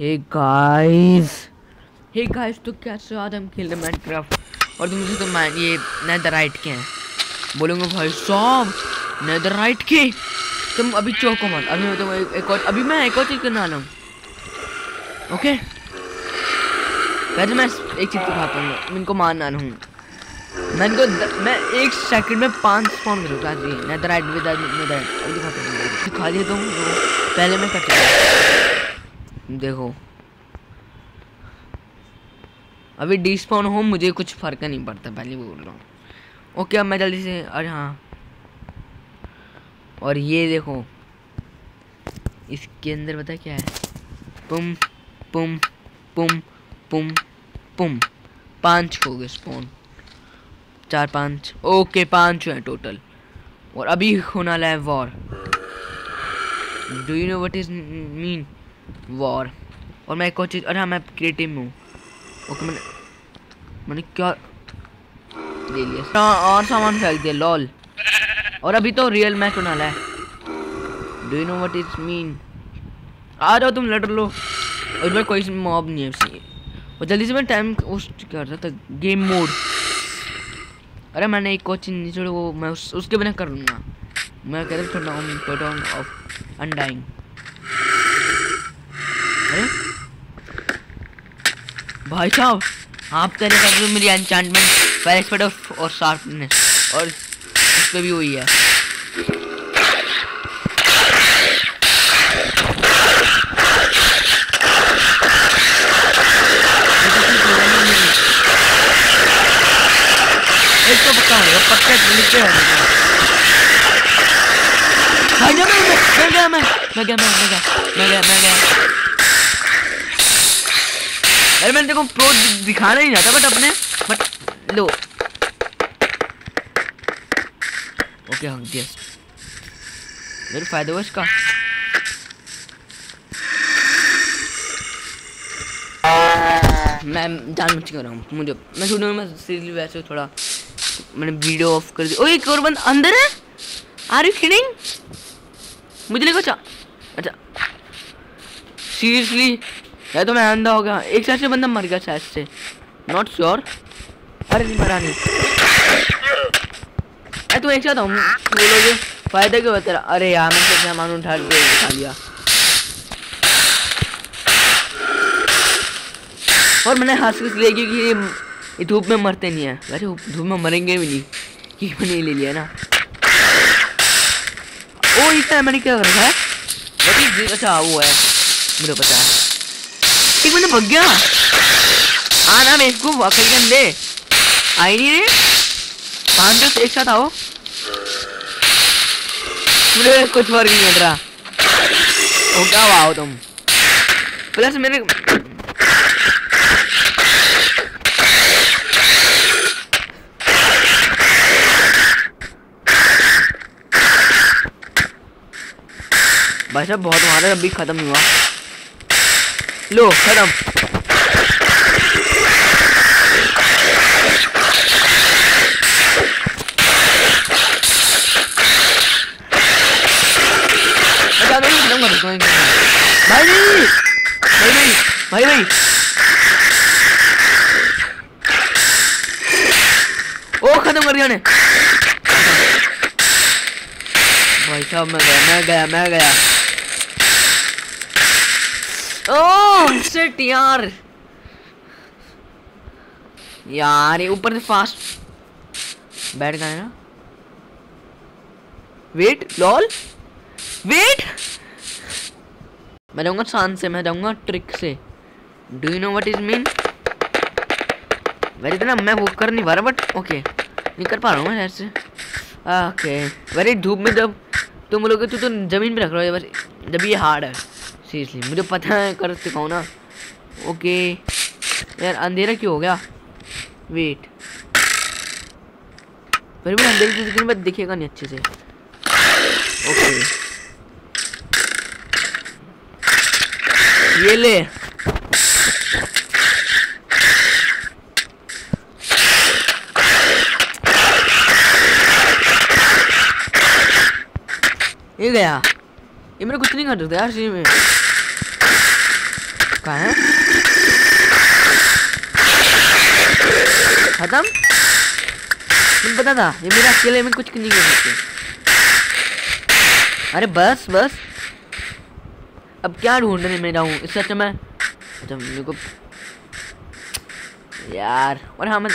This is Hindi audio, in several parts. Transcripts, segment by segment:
हे गाइस हे गाइस तो कैसे आज हम खेल रहे माइनक्राफ्ट और तुम मुझे तो मैं ये नेदरराइट के हैं। बोलूँगा भाई साहब नेदरराइट के? तुम अभी चौको मत। अभी मैं तुम्हें एक, एक और अभी मैं एक और चीज़ करने वाला हूँ। ओके वैसे मैं एक चीज़ दिखाता हूँ। मैं इनको मारना हूँ। मैं इनको मैं एक सेकंड में पाँच स्पॉन करूँगा जी नेदरराइट विद नेदरराइट अभी दिखाता हूँ। दिखा दिया तुम पहले मैं करता हूँ। देखो। अभी डिस्पाउन हो, मुझे कुछ फ़र्क नहीं पड़ता, पहले बोल रहा हूँ। ओके अब मैं जल्दी से, अरे हाँ। और ये देखो। इसके अंदर पता क्या है? पुम पुम पुम पुम पुम। पाँच हो गए स्पोन चार, पाँच। ओके पाँच है टोटल और अभी होने वाला है war do you know what is mean war और मैं एक और चीज़ अरे हाँ मैं क्रिएटिव हूँ। ओके मैंने मैंने क्या ले लिया? हाँ, और सामान फेंक दिया लॉल और अभी तो रियल मैच होने वाला है। Do you know what is mean आ जाओ तुम लड़ लो। और बार कोई मॉब नहीं है और जल्दी से मैं टाइम उस कर रहा था गेम मोड अरे मैंने एक कोचिंग नहीं छोड़ी वो मैं उस, उसके बिना कर लूँगा मैं कह रहा टर्न ऑफ़ अनडाइंग अरे भाई साहब आप कह रहे थे मेरी एनचांटमेंट फायर एक्सपर्ट और, और शार्पनेस और इस पे भी वही है। एक तो पक्का होगा पक्का लिखते हैं। भाई जा मैं मैं गया मैं मैं गया मैं मैं गया मैं गया मैं गया। अरे मैंने देखो प्रो दिखाना ही चाहता बट अपने बट लो। ओके हाँ यस मेरे फ़ायदा हुआ इसका? मैं जान मुझ कर रहा हूँ, मुझे मैं शुरू में सीरियसली वैसे थोड़ा मैंने वीडियो ऑफ़ कर दी। ओ एक और बंद अंदर है? आर यू किडिंग मुझे लगा चा अच्छा। सीरियसली या तो मैं अंधा हो गया। एक साइड से बंदा मर गया शायद से। नॉट श्योर अरे नहीं, मरा नहीं। अरे तू एक साथ हम बोलोगे? फ़ायदा क्यों तेरा अरे यार मैं तो सामान उठा के उठा लिया। और मैंने हंस किस लिए क्योंकि ये धूप में मरते नहीं है। वैसे धूप में मरेंगे भी नहीं। कि मैंने ले लिया ना। ओ, इतना मैंने क्या कर रखा है? अच्छा वो है। मुझे पता है। भग गया आना मैं इसको के आई नहीं रे पाँच दस एक साथ आओ मुझे कुछ फ़र्क नहीं पड़ रहा ओ क्या आओ तुम प्लस मेरे भाई साहब बहुत मारा अभी खत्म हुआ लो खत्म। अच्छा, भाई भाई भाई भाई भाई ओ खत्म कर दिया ने भाई साहब मैं गया मैं गया मैं गया। ओह शिट यार यार ये ऊपर से फास्ट बैठ गए ना वेट लॉल वेट मैं जाऊँगा शांत से मैं जाऊँगा ट्रिक से do you know what is mean very ना मैं वो कर नहीं पा रहा बट ओके नहीं कर पा रहा हूँ मैं ऐसे ओके वेरी धूप में जब तुम लोग तू तो ज़मीन पे रख रहा है बस जब ये हार्ड है सीरियसली मुझे पता है, कर सिखाऊँ ना। ओके। यार, अंधेरा क्यों हो गया? वेट फिर भी अंधेरे से दिखने में दिखेगा नहीं अच्छे से। ओके। ये ले। ये गया। ये मेरा कुछ नहीं कर सकता यार, सही में। कहा है खत्म तुम पता था ये मेरा अकेले में कुछ नहीं कर सकते अरे बस बस अब क्या ढूँढने में रहूँ इससे अच्छा मैं अच्छा मेरे को यार और हाँ मैं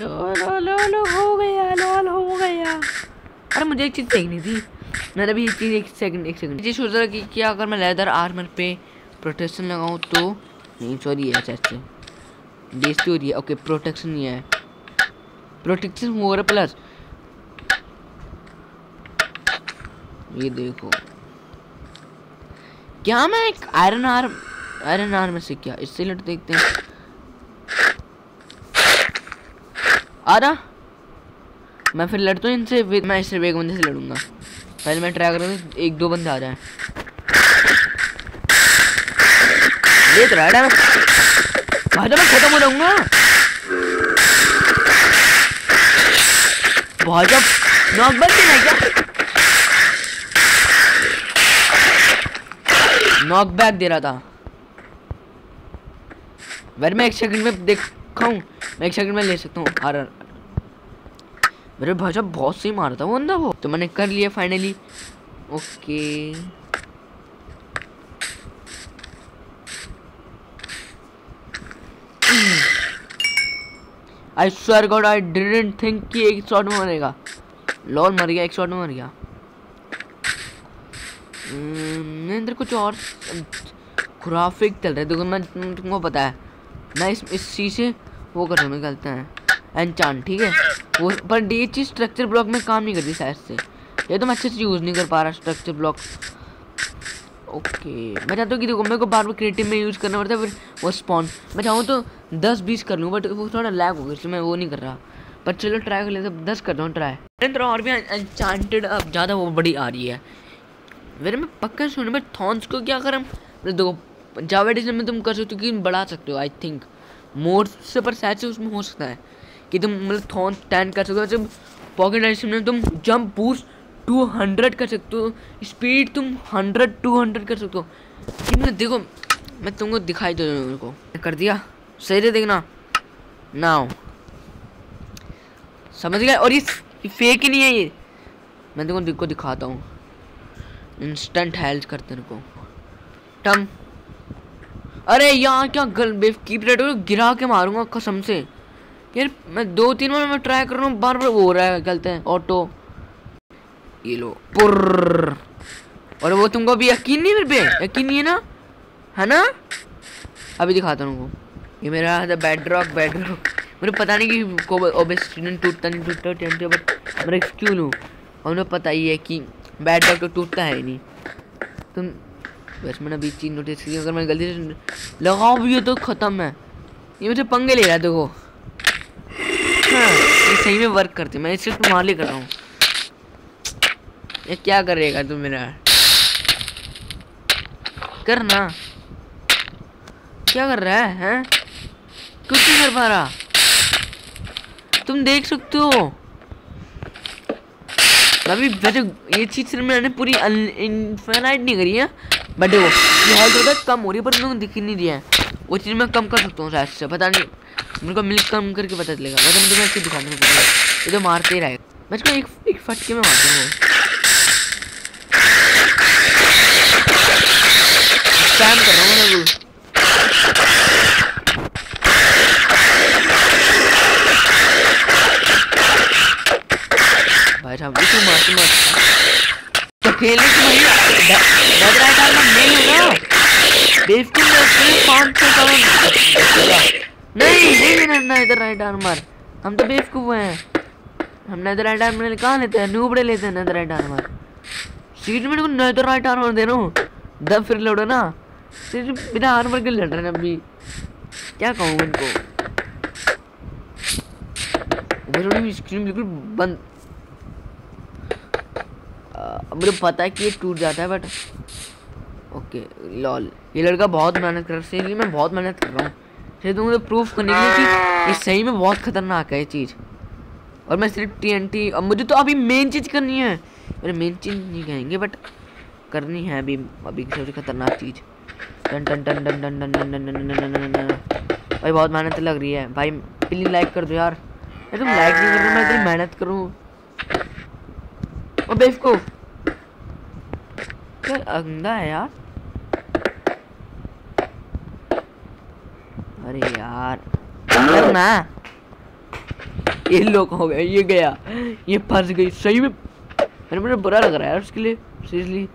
लो लो लो हो गया लो लो हो गया अरे मुझे एक चीज़ देखनी थी मैंने अभी एक चीज़ एक सेकंड एक सेकंड ये सोच रहा कि क्या अगर मैं लेदर आर्मर पे प्रोटेक्शन लगाऊँ तो नहीं सॉरी है अच्छा बेइज्जती हो रही है ओके प्रोटेक्शन नहीं है प्रोटेक्शन हो रहा प्लस ये देखो। क्या मैं एक आयरन आर्म आयरन आर्म से क्या? इससे लट देखते हैं। आ रहा मैं फिर लड़ता हूँ इनसे मैं इससे एक से लड़ूँगा। पहले मैं ट्राई करूँगा एक दो बंदे आ जाए। ये तो राइट है। भाई मैं खत्म हो जाऊँगा। बहुत जब नॉकबैक नहीं है क्या? नॉकबैक दे रहा था। वेर मैं एक सेकंड में दिखाऊँ मैं एक सेकंड में ले सकता हूँ, हर मेरे भाई साहब, बहुत सही मारा था वो अंदर वो। तो मैंने कर लिया finally okay. I swear God I didn't think कि एक शॉट में मरेगा। लॉल मर गया, एक शॉट में मर गया। अंदर कुछ और ग्राफिक चल रहा देखो, मैं तुमको पता है। मैं इस इस चीज़ से वो कर निकलते हैं। एनचान ठीक है? वो, पर ये चीज़ स्ट्रक्चर ब्लॉक में काम नहीं करती शायद से। ये तो मैं अच्छे से यूज़ नहीं कर पा रहा स्ट्रक्चर ब्लॉक ओके मैं चाहता हूँ कि देखो, मेरे को बार बार क्रिएटिव में यूज़ करना पड़ता है, फिर वो स्पॉन मैं चाहूँ तो दस बीस कर लूँ बट वो थोड़ा लैग हो गया इसलिए मैं वो नहीं कर रहा। पर चलो ट्राई कर लेते दस कर हूँ ट्राई और भी अनचांटेड अब ज़्यादा वो बड़ी आ रही है। मेरे में पक्का सुन, मैं थॉन्स को क्या करें? देखो जावा में तुम कर सकते हो कि बढ़ा सकते हो आई थिंक मोड से पर शायद से उसमें हो सकता है। कि तुम मतलब थॉन टेन कर सकते हो, जब पॉकेट में तुम जंप बूस्ट टू हंड्रेड कर सकते हो, स्पीड तुम हंड्रेड, टू हंड्रेड कर सकते हो। मतलब देखो, मैं तुमको दिखाई दे रहा को। कर दिया? सही से देखना। नाउ समझ गया और ये फेक ही नहीं है ये। मैं तुमको दिखाता हूँ। इंस्टेंट हेल्थ करते को। टम अरे यहाँ क्या गल बेफ कीप रेड गिरा के मारूँगा कसम से। यार, मैं दो तीन बार मैं ट्राई कर रहा हूँ बार बार वो हो रहा है गलत है ऑटो ये लो पुर्र और वो तुमको अभी यकीन नहीं मेरे पे? यकीन नहीं है ना? है ना? अभी दिखाता हूँ ये मेरा बैड बैड मुझे पता नहीं कि ओबेस्टिन टूटता, नहीं टूटता, टेंट बट मैं क्यों लूँ? और मुझे पता ही है कि बॉल तो टूटता है ही नहीं। तुम, बस मैंने अभी चीज़ नोटिस की, अगर मैं गलती से लगाओ भी तो ख़त्म है। ये मुझे पंगे ले रहा है, देखो। हाँ ये सही में वर्क करते मैं इसे तुम्हारे लिए कर रहा हूँ। ये क्या करेगा तुम मेरा? करना क्या कर रहा है, हैं? कुछ नहीं कर पा रहा तुम देख सकते हो। अभी वैसे ये चीज़ सिर्फ़ मैंने पूरी इनफाइनाइट नहीं करी है बट ये हेल्थ होता कम हो रही है, पर को दिख नहीं दिया है। वो चीज़ मैं कम कर सकता हूँ शायद से, पता नहीं। मेरे को मिल्क कम करके पता चलेगा। मुझे मैं इसको दिखाने को ये तो मारते ही रहेगा मैं इसको एक एक फटके में मारता हूँ। स्पैम कर रहा हूँ मैं भाई साहब इसको मारते मारते तो खेलने भाई नहीं होगा बेवकूफ़ में पाँच सौ करोड़ नहीं नहीं इधर राइट हम तो बेवकूफ़ हैं। हम नेदर राइट आर्मर कहाँ लेते हैं? नूबड़े लेते हैं नेदर राइट आर्मर सीट में नेदर राइट आर्मर दे रहा हूँ। दब फिर लड़ो ना। सिर्फ़ बिना आर्मर के लड़ रहे हैं अभी। क्या कहूँ इनको? स्क्रीन बिल्कुल बंद। मुझे पता है कि ये टूट जाता है बट ओके लॉल ये लड़का बहुत मेहनत कर रहा है। मैं बहुत मेहनत कर रहा हूँ। फिर मुझे प्रूफ करने के लिए कि ये सही में बहुत खतरनाक है ये चीज़ और मैं सिर्फ़ टी एन टी अब मुझे तो अभी मेन चीज़ करनी है मेरे मेन चीज़ नहीं कहेंगे बट करनी है अभी अभी सबसे खतरनाक चीज़ टन टन टन टन टन टन टन भाई बहुत मेहनत लग रही है भाई प्लीज़ लाइक कर दो यार मैं तुम लाइक नहीं कर रहे मैं इतनी मेहनत करूँ ओ बेवकूफ़ अंधा है यार अरे यार ना ये लोग हो गए, ये गया, ये फंस गई, सही में अरे मुझे बुरा लग रहा है उसके लिए सीरियसली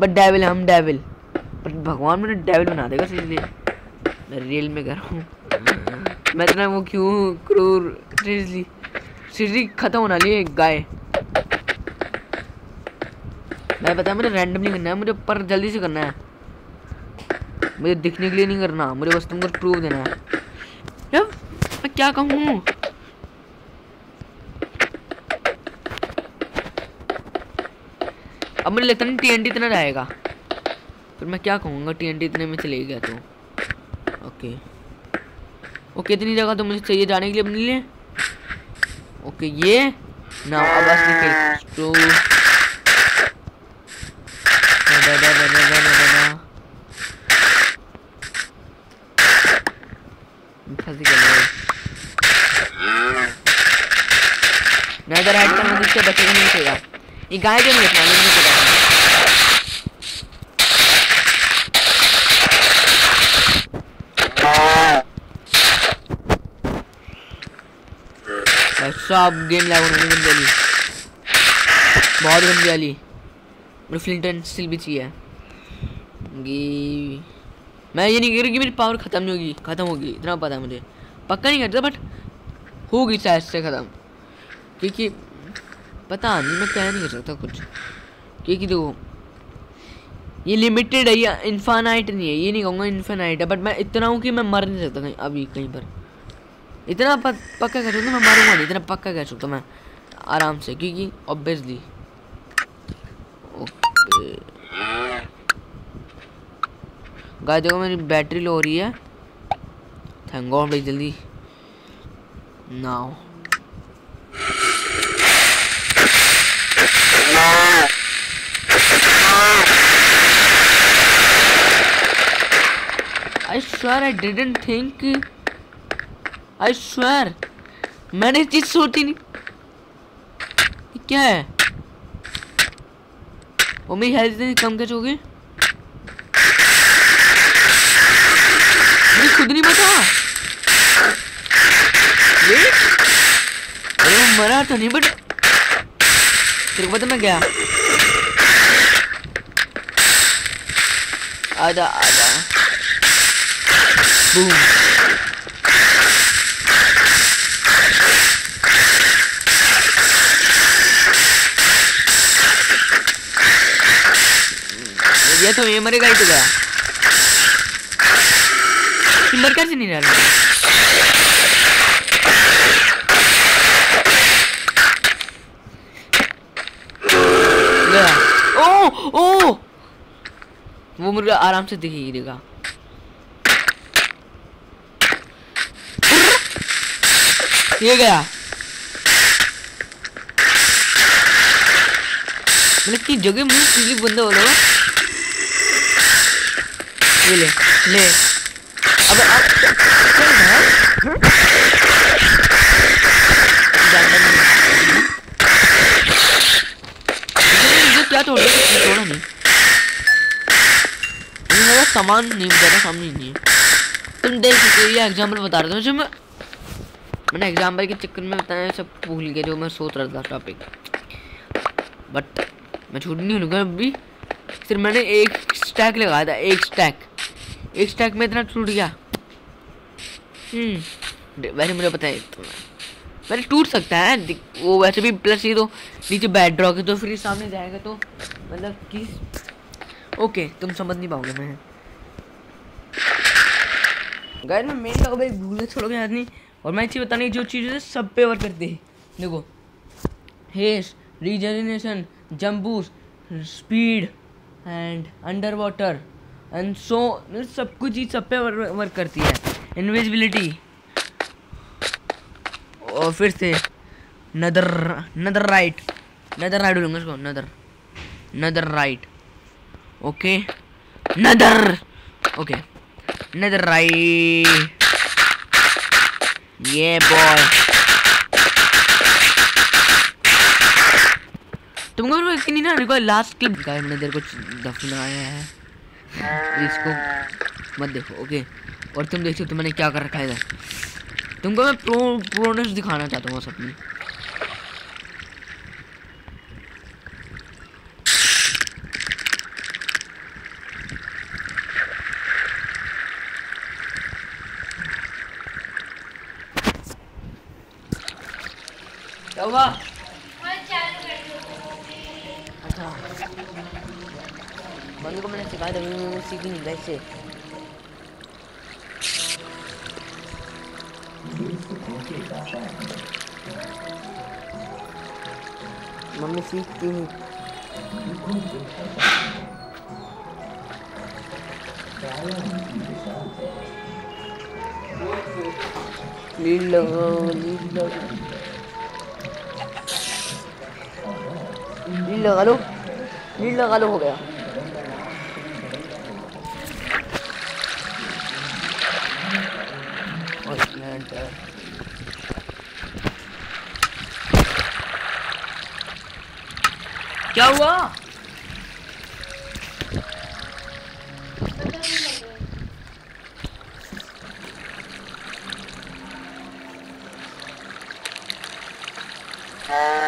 बट डेविल हम डेविल पर भगवान मुझे डेविल बना देगा सीरियसली मैं रियल में कर रहा हूँ। मैं इतना वो क्यों क्रूर सीरियसली सीरियसली खत्म होना लिए गाय। मैं बता मुझे रैंडमली करना है, मुझे पर जल्दी से करना है। मुझे दिखने के लिए नहीं करना मुझे बस तुमको प्रूव देना है। यार मैं क्या कहूँ? अब मुझे लगता नहीं टी इतना रहेगा फिर मैं क्या कहूँगा टी एन इतने में चले गया तो? ओके ओके इतनी जगह तो मुझे चाहिए जाने के लिए अपने लिए ओके ये। ना अब खेल तो फंसी गया नज़र हेड का मुझे बचेगा नहीं चाहिए ये गाय क्यों नहीं रखना मुझे पता सब गेम लैग होने गंदी वाली बहुत गंदी वाली। मुझे फ्लिंटन स्टिल भी चाहिए। मैं ये नहीं कह रही कि मेरी पावर ख़त्म नहीं होगी। ख़त्म होगी। इतना पता है मुझे। पक्का नहीं करता बट होगी शायद से ख़त्म। क्योंकि पता नहीं, मैं कह नहीं कर सकता कुछ। क्योंकि देखो, ये लिमिटेड है, ये इन्फानाइट नहीं है, ये नहीं कहूँगा इन्फानाइट है बट मैं इतना हूँ कि मैं मर नहीं सकता कहीं, अभी कहीं पर। इतना पक्का कह सकता मैं मारूँगा नहीं, इतना पक्का कह सकता मैं, आराम से, क्योंकि ऑब्वियसली ओके गाय देखो मेरी बैटरी लो हो रही है। थैंक गॉड भाई जल्दी। Now swear I didn't think I swear मैंने चीज़ सोची नहीं। क्या है? वो मेरी हेल्थ इतनी कम कैसे होगी मुझे खुद नहीं पता। अरे मरा तो नहीं बट तेरे को पता मैं गया। आजा आजा बूम ये तो ये मरेगा ही तो गया। मर कैसे नहीं रहा ओ ओ! वो मुझे आराम से दिख। ही देगा ये गया। मतलब की जगह मुझे सीधी बंदा हो रहा ये ले ले। अब अब, चल क्या तोड़ तोड़ा नहीं। मेरा सामान नहीं ज़्यादा सामने नहीं है। तुम देख सकते हो ये एग्ज़ाम्पल बता रहा था मुझे। मैं मैंने एग्ज़ाम्पल के चक्कर में बताया, सब भूल गया जो मैं सोच रहा था टॉपिक बट मैं झूठ नहीं लूँगा अभी सिर्फ़ मैंने एक स्टैक लगाया था, एक स्टैक एक स्टैक में इतना टूट गया. वैसे मुझे पता है तो वैसे टूट सकता है वो वैसे भी प्लस ये तो नीचे बैड ड्रॉ के तो फिर सामने जाएगा तो मतलब कि ओके तुम समझ नहीं पाओगे मैं गाइस मैं मेन भाई भूल छोड़ोगे आदमी. और मैं चीज़ बतानी जो चीज़ें सब पे वर्क करती है देखो has regeneration जम्बूस speed and under water and so सब कुछ चीज़ सब पे वर्क करती है। इनविजिबिलिटी और फिर से नदर नदर राइट नदर राइट बोलूँगा इसको nether netherite okay nether okay netherite ये boy. तुमको इतनी ना रिकॉल लास्ट क्लिप का मैंने तेरे को दफनाया है। इसको मत देखो ओके और तुम देखो तुमने क्या कर रखा है तुमको मैं प्रो प्रोनेस दिखाना चाहता हूँ बस क्या हुआ अच्छा। मम्मी को मैंने सिखाया था सीखी नहीं वैसे मम्मी सीखती नहीं। लीड लगाओ लीड लगाओ लीड लगा लो लीड लगा लो हो गया। क्या हुआ अरे